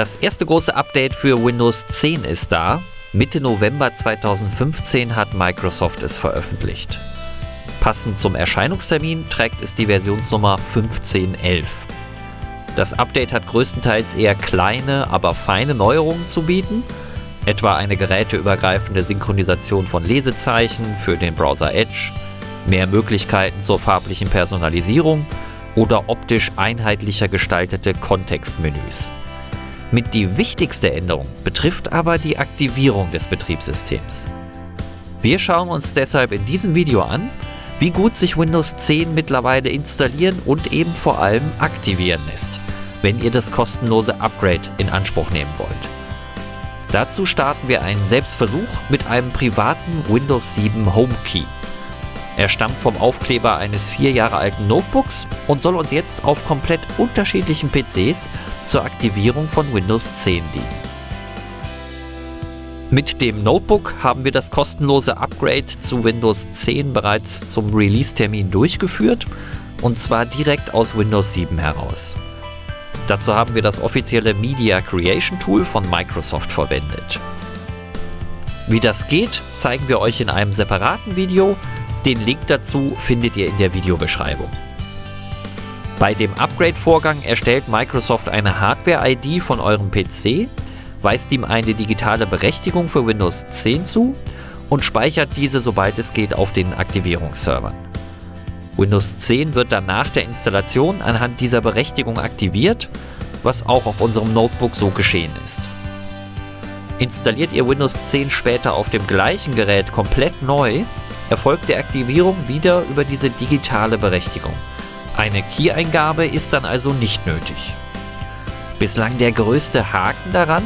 Das erste große Update für Windows 10 ist da. Mitte November 2015 hat Microsoft es veröffentlicht. Passend zum Erscheinungstermin trägt es die Versionsnummer 1511. Das Update hat größtenteils eher kleine, aber feine Neuerungen zu bieten, etwa eine geräteübergreifende Synchronisation von Lesezeichen für den Browser Edge, mehr Möglichkeiten zur farblichen Personalisierung oder optisch einheitlicher gestaltete Kontextmenüs. Mit die wichtigste Änderung betrifft aber die Aktivierung des Betriebssystems. Wir schauen uns deshalb in diesem Video an, wie gut sich Windows 10 mittlerweile installieren und eben vor allem aktivieren lässt, wenn ihr das kostenlose Upgrade in Anspruch nehmen wollt. Dazu starten wir einen Selbstversuch mit einem privaten Windows 7 HomeKey. Er stammt vom Aufkleber eines vier Jahre alten Notebooks und soll uns jetzt auf komplett unterschiedlichen PCs zur Aktivierung von Windows 10 dienen. Mit dem Notebook haben wir das kostenlose Upgrade zu Windows 10 bereits zum Release-Termin durchgeführt und zwar direkt aus Windows 7 heraus. Dazu haben wir das offizielle Media Creation Tool von Microsoft verwendet. Wie das geht, zeigen wir euch in einem separaten Video. Den Link dazu findet ihr in der Videobeschreibung. Bei dem Upgrade-Vorgang erstellt Microsoft eine Hardware-ID von eurem PC weist ihm eine digitale Berechtigung für Windows 10 zu und speichert diese, sobald es geht, auf den Aktivierungsservern. Windows 10 wird dann nach der Installation anhand dieser Berechtigung aktiviert, was auch auf unserem Notebook so geschehen ist. Installiert ihr Windows 10 später auf dem gleichen Gerät komplett neu, erfolgt die Aktivierung wieder über diese digitale Berechtigung. Eine Key-Eingabe ist dann also nicht nötig. Bislang der größte Haken daran,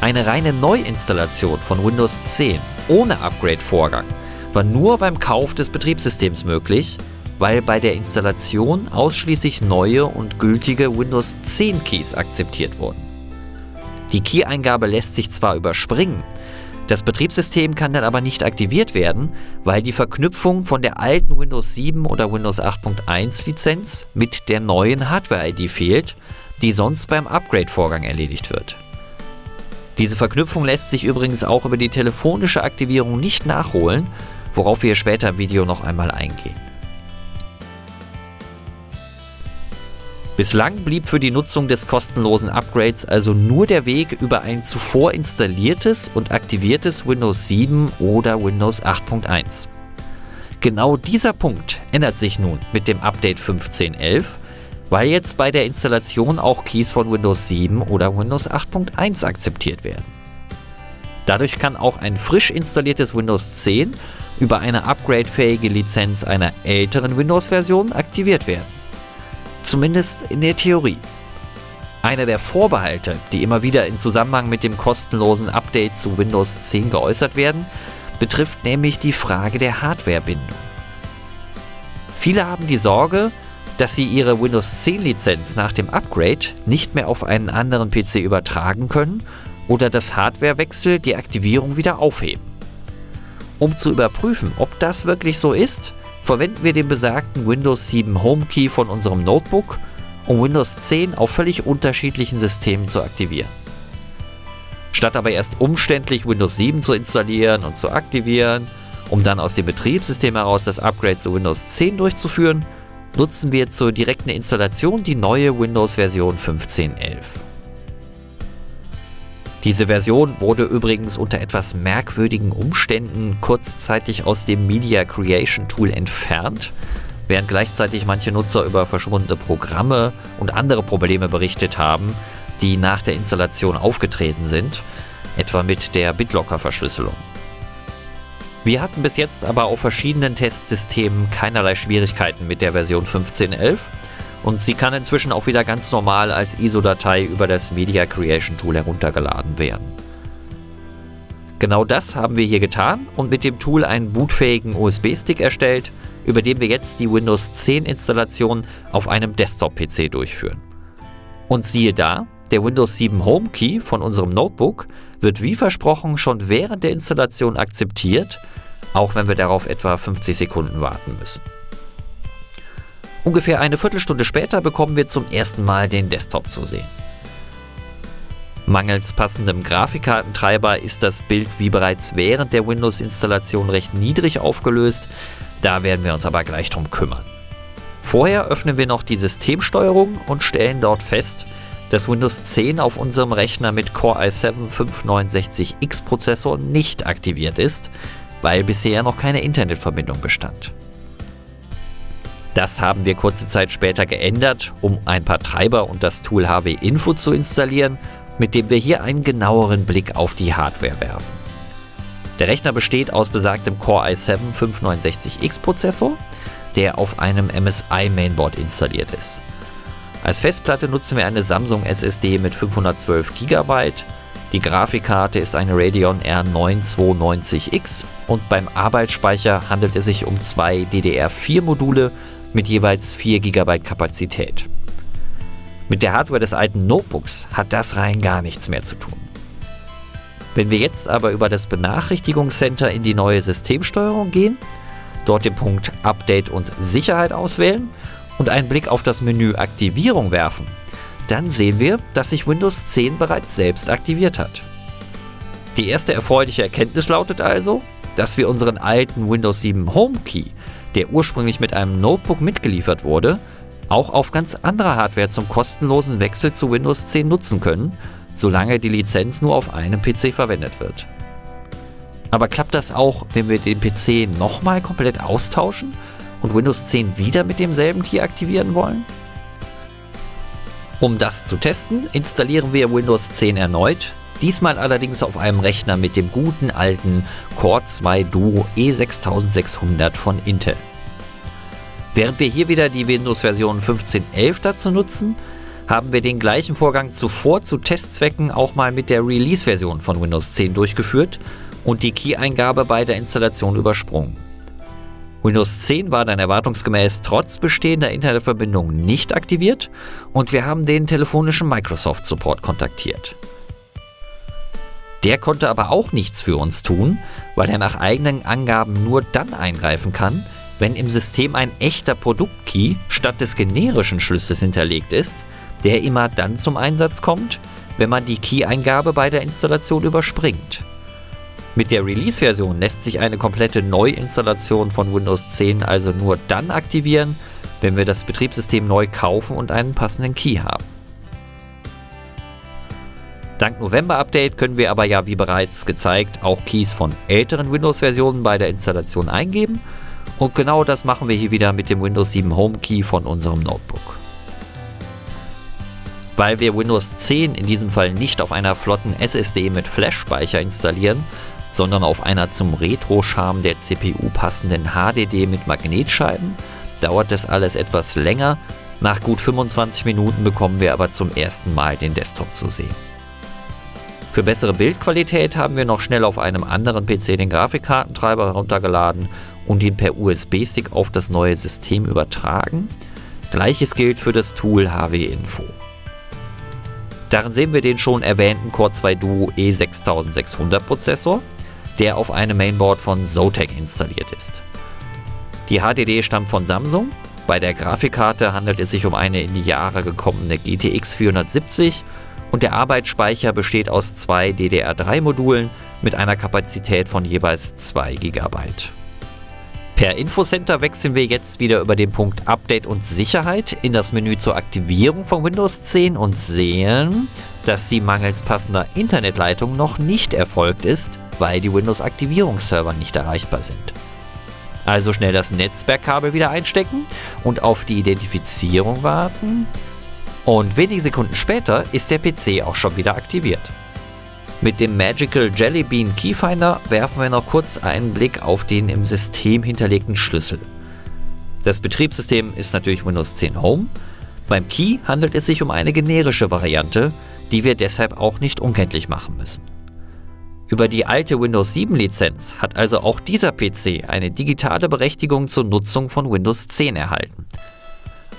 eine reine Neuinstallation von Windows 10 ohne Upgrade-Vorgang war nur beim Kauf des Betriebssystems möglich, weil bei der Installation ausschließlich neue und gültige Windows 10 Keys akzeptiert wurden. Die Key-Eingabe lässt sich zwar überspringen, das Betriebssystem kann dann aber nicht aktiviert werden, weil die Verknüpfung von der alten Windows 7 oder Windows 8.1 Lizenz mit der neuen Hardware-ID fehlt, die sonst beim Upgrade-Vorgang erledigt wird. Diese Verknüpfung lässt sich übrigens auch über die telefonische Aktivierung nicht nachholen, worauf wir später im Video noch einmal eingehen. Bislang blieb für die Nutzung des kostenlosen Upgrades also nur der Weg über ein zuvor installiertes und aktiviertes Windows 7 oder Windows 8.1. Genau dieser Punkt ändert sich nun mit dem Update 15.11 weil jetzt bei der Installation auch Keys von Windows 7 oder Windows 8.1 akzeptiert werden. Dadurch kann auch ein frisch installiertes Windows 10 über eine upgradefähige Lizenz einer älteren Windows-Version aktiviert werden. Zumindest in der Theorie. Einer der Vorbehalte, die immer wieder in Zusammenhang mit dem kostenlosen Update zu Windows 10 geäußert werden, betrifft nämlich die Frage der Hardwarebindung. Viele haben die Sorge, dass sie ihre Windows 10 Lizenz nach dem Upgrade nicht mehr auf einen anderen PC übertragen können oder das Hardwarewechsel die Aktivierung wieder aufheben. Um zu überprüfen, ob das wirklich so ist, verwenden wir den besagten Windows 7 HomeKey von unserem Notebook, um Windows 10 auf völlig unterschiedlichen Systemen zu aktivieren. Statt aber erst umständlich Windows 7 zu installieren und zu aktivieren, um dann aus dem Betriebssystem heraus das Upgrade zu Windows 10 durchzuführen, nutzen wir zur direkten Installation die neue Windows-Version 15.11. Diese Version wurde übrigens unter etwas merkwürdigen Umständen kurzzeitig aus dem Media Creation Tool entfernt, während gleichzeitig manche Nutzer über verschwundene Programme und andere Probleme berichtet haben, die nach der Installation aufgetreten sind, etwa mit der BitLocker-Verschlüsselung. Wir hatten bis jetzt aber auf verschiedenen Testsystemen keinerlei Schwierigkeiten mit der Version 15.11 und sie kann inzwischen auch wieder ganz normal als ISO-Datei über das Media Creation Tool heruntergeladen werden. Genau das haben wir hier getan und mit dem Tool einen bootfähigen USB-Stick erstellt, über den wir jetzt die Windows 10 Installation auf einem Desktop-PC durchführen. Und siehe da, der Windows 7 Home Key von unserem Notebook wird wie versprochen schon während der Installation akzeptiert, auch wenn wir darauf etwa 50 Sekunden warten müssen. Ungefähr eine Viertelstunde später bekommen wir zum ersten Mal den Desktop zu sehen. Mangels passendem Grafikkartentreiber ist das Bild wie bereits während der Windows-Installation recht niedrig aufgelöst, da werden wir uns aber gleich drum kümmern. Vorher öffnen wir noch die Systemsteuerung und stellen dort fest, dass Windows 10 auf unserem Rechner mit Core i7 569X Prozessor nicht aktiviert ist, weil bisher noch keine Internetverbindung bestand. Das haben wir kurze Zeit später geändert, um ein paar Treiber und das Tool HW Info zu installieren mit dem wir hier einen genaueren Blick auf die Hardware werfen. Der Rechner besteht aus besagtem Core i7 569X Prozessor, der auf einem MSI Mainboard installiert ist. Als Festplatte nutzen wir eine Samsung SSD mit 512 GB. Die Grafikkarte ist eine Radeon R9 290X und beim Arbeitsspeicher handelt es sich um zwei DDR4 Module mit jeweils 4 GB Kapazität. Mit der Hardware des alten Notebooks hat das rein gar nichts mehr zu tun. Wenn wir jetzt aber über das Benachrichtigungscenter in die neue Systemsteuerung gehen, dort den Punkt Update und Sicherheit auswählen und einen Blick auf das Menü Aktivierung werfen, dann sehen wir, dass sich Windows 10 bereits selbst aktiviert hat. Die erste erfreuliche Erkenntnis lautet also, dass wir unseren alten Windows 7 Home Key, der ursprünglich mit einem Notebook mitgeliefert wurde, auch auf ganz anderer Hardware zum kostenlosen Wechsel zu Windows 10 nutzen können, solange die Lizenz nur auf einem PC verwendet wird. Aber klappt das auch, wenn wir den PC nochmal komplett austauschen und Windows 10 wieder mit demselben Key aktivieren wollen? Um das zu testen, installieren wir Windows 10 erneut, diesmal allerdings auf einem Rechner mit dem guten alten Core 2 Duo E6600 von Intel. Während wir hier wieder die Windows-Version 15.11 dazu nutzen, haben wir den gleichen Vorgang zuvor zu Testzwecken auch mal mit der Release-Version von Windows 10 durchgeführt und die Key-Eingabe bei der Installation übersprungen. Windows 10 war dann erwartungsgemäß trotz bestehender Internetverbindung nicht aktiviert und wir haben den telefonischen Microsoft Support kontaktiert. Der konnte aber auch nichts für uns tun, weil er nach eigenen Angaben nur dann eingreifen kann, wenn im System ein echter Produktkey statt des generischen Schlüssels hinterlegt ist, der immer dann zum Einsatz kommt, wenn man die Key-Eingabe bei der Installation überspringt. Mit der Release-Version lässt sich eine komplette Neuinstallation von Windows 10 also nur dann aktivieren, wenn wir das Betriebssystem neu kaufen und einen passenden Key haben. Dank November-Update können wir aber ja wie bereits gezeigt auch Keys von älteren Windows-Versionen bei der Installation eingeben und genau das machen wir hier wieder mit dem Windows 7 Home Key von unserem Notebook. Weil wir Windows 10 in diesem Fall nicht auf einer flotten SSD mit Flash-Speicher installieren, sondern auf einer zum Retro-Charme der CPU passenden HDD mit Magnetscheiben, dauert das alles etwas länger. Nach gut 25 Minuten bekommen wir aber zum ersten Mal den Desktop zu sehen. Für bessere Bildqualität haben wir noch schnell auf einem anderen PC den Grafikkartentreiber heruntergeladen und ihn per USB-Stick auf das neue System übertragen. Gleiches gilt für das Tool HW Info. Darin sehen wir den schon erwähnten Core 2 Duo E6600 Prozessor, der auf einem Mainboard von Zotac installiert ist. Die HDD stammt von Samsung. Bei der Grafikkarte handelt es sich um eine in die Jahre gekommene GTX 470 und der Arbeitsspeicher besteht aus zwei DDR3-Modulen mit einer Kapazität von jeweils 2 GB. Per Infocenter wechseln wir jetzt wieder über den Punkt Update und Sicherheit in das Menü zur Aktivierung von Windows 10 und sehen, dass sie mangels passender Internetleitung noch nicht erfolgt ist, weil die Windows-Aktivierungsserver nicht erreichbar sind. Also schnell das Netzwerkkabel wieder einstecken und auf die Identifizierung warten. Und wenige Sekunden später ist der PC auch schon wieder aktiviert. Mit dem Magical Jelly Bean Keyfinder werfen wir noch kurz einen Blick auf den im System hinterlegten Schlüssel. Das Betriebssystem ist natürlich Windows 10 Home. Beim Key handelt es sich um eine generische Variante, die wir deshalb auch nicht unkenntlich machen müssen. Über die alte Windows 7 Lizenz hat also auch dieser PC eine digitale Berechtigung zur Nutzung von Windows 10 erhalten.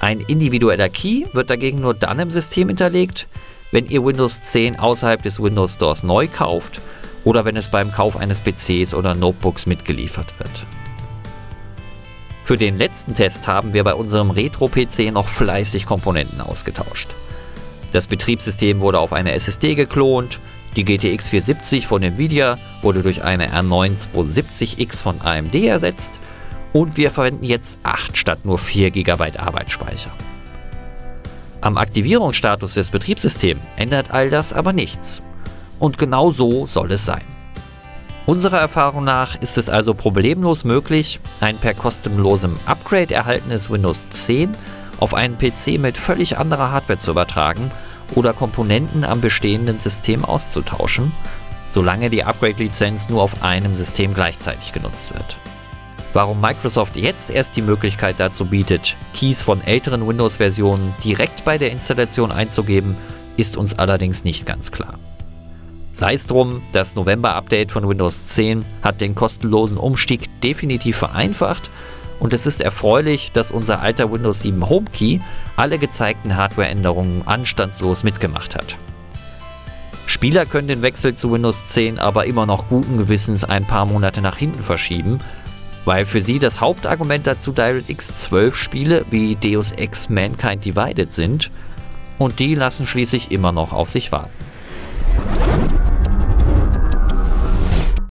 Ein individueller Key wird dagegen nur dann im System hinterlegt, wenn ihr Windows 10 außerhalb des Windows Stores neu kauft oder wenn es beim Kauf eines PCs oder Notebooks mitgeliefert wird. Für den letzten Test haben wir bei unserem Retro-PC noch fleißig Komponenten ausgetauscht. Das Betriebssystem wurde auf eine SSD geklont, die GTX 470 von Nvidia wurde durch eine R9 270X von AMD ersetzt und wir verwenden jetzt 8 statt nur 4 GB Arbeitsspeicher. Am Aktivierungsstatus des Betriebssystems ändert all das aber nichts. Und genau so soll es sein. Unserer Erfahrung nach ist es also problemlos möglich, ein per kostenlosem Upgrade erhaltenes Windows 10 auf einen PC mit völlig anderer Hardware zu übertragen oder Komponenten am bestehenden System auszutauschen, solange die Upgrade-Lizenz nur auf einem System gleichzeitig genutzt wird. Warum Microsoft jetzt erst die Möglichkeit dazu bietet, Keys von älteren Windows-Versionen direkt bei der Installation einzugeben, ist uns allerdings nicht ganz klar. Sei es drum, das November-Update von Windows 10 hat den kostenlosen Umstieg definitiv vereinfacht und es ist erfreulich, dass unser alter Windows 7 HomeKey alle gezeigten Hardware-Änderungen anstandslos mitgemacht hat. Spieler können den Wechsel zu Windows 10 aber immer noch guten Gewissens ein paar Monate nach hinten verschieben, weil für sie das Hauptargument dazu DirectX 12 Spiele wie Deus Ex Mankind Divided sind und die lassen schließlich immer noch auf sich warten.